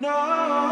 Mamacita,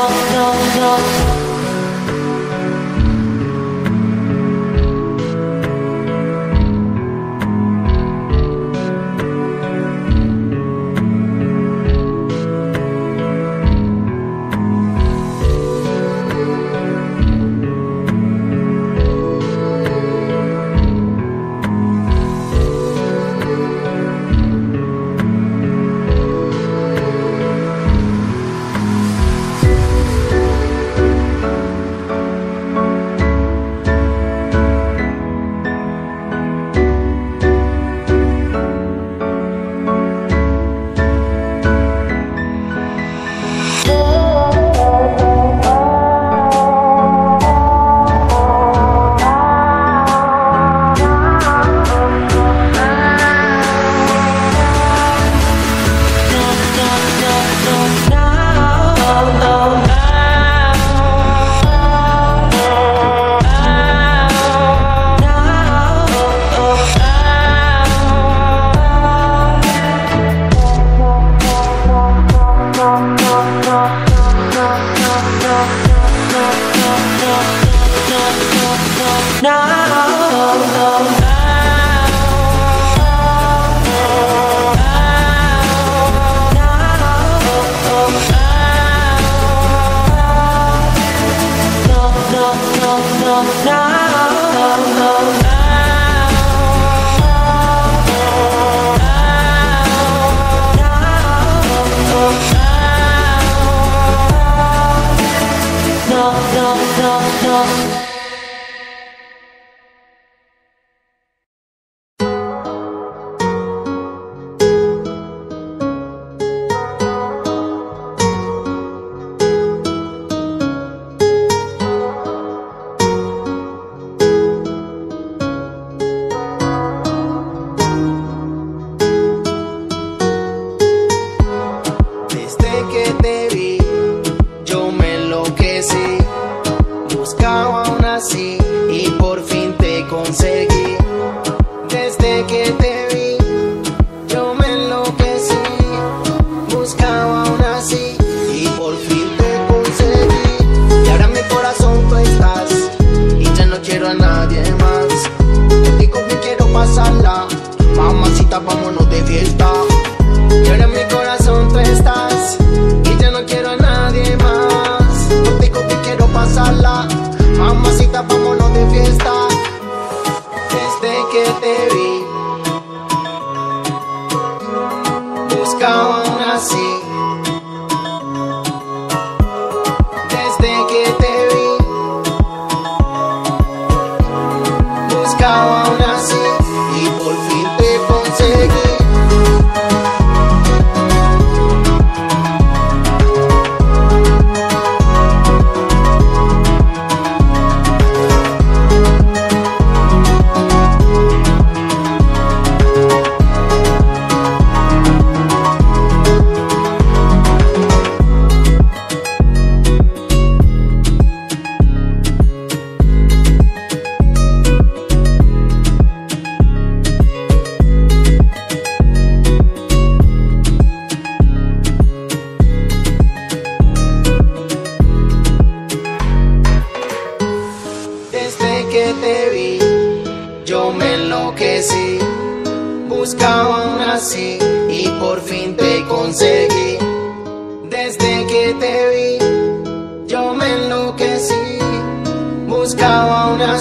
vámonos de fiesta.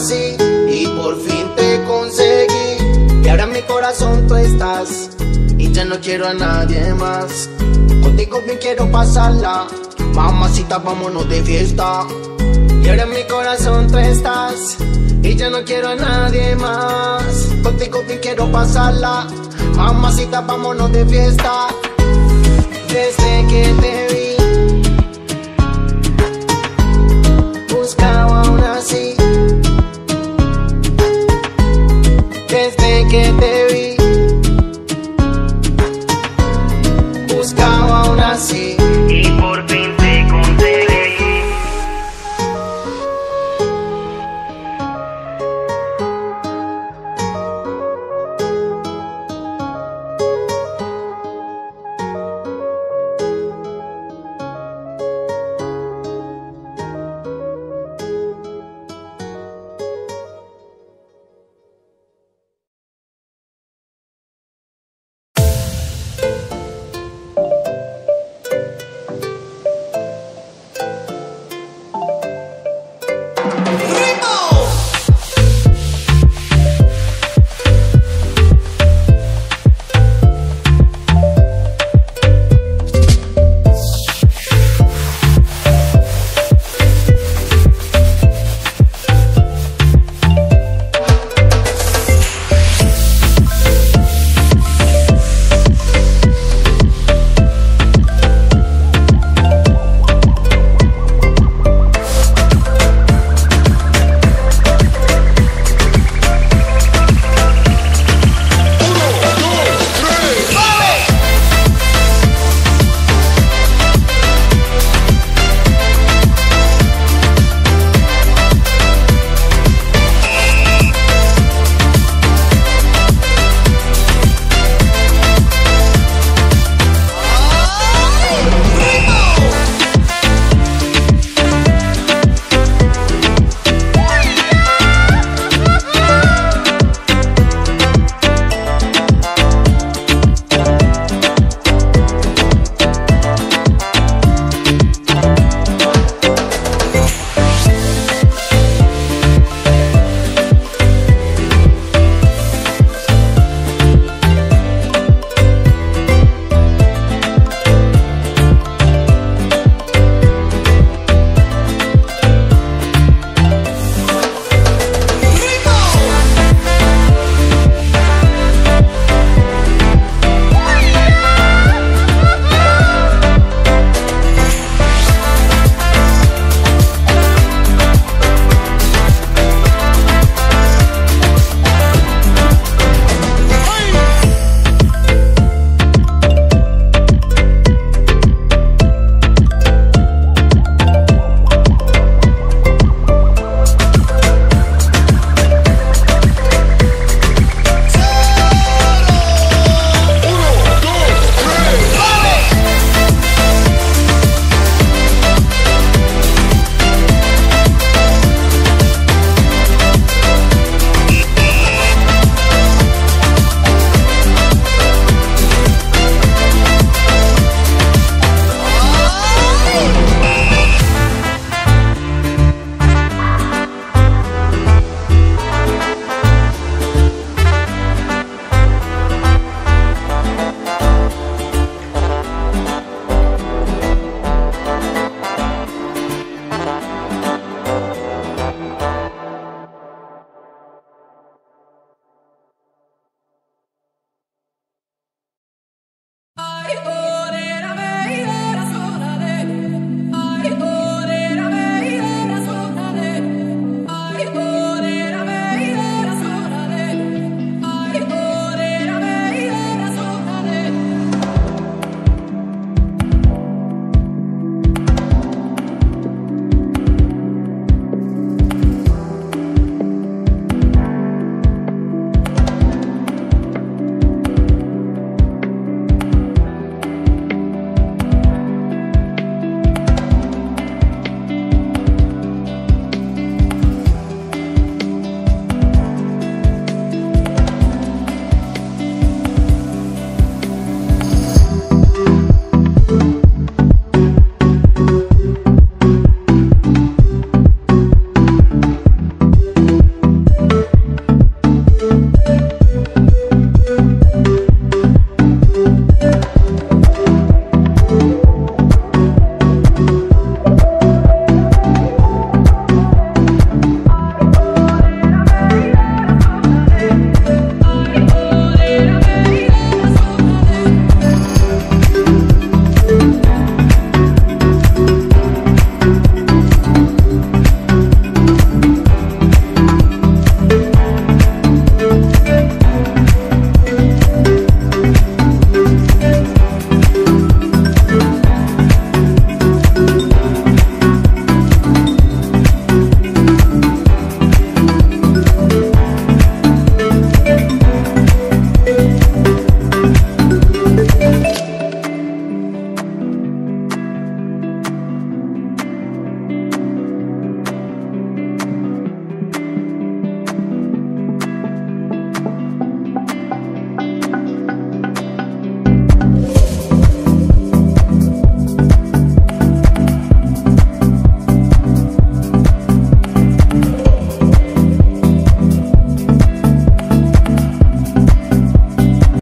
Y por fin te conseguí. Y ahora en mi corazón tú estás y ya no quiero a nadie más. Contigo bien quiero pasarla, mamacita vámonos de fiesta. Y ahora en mi corazón tú estás y ya no quiero a nadie más. Contigo bien quiero pasarla, mamacita vámonos de fiesta. Desde que te vi, buscaba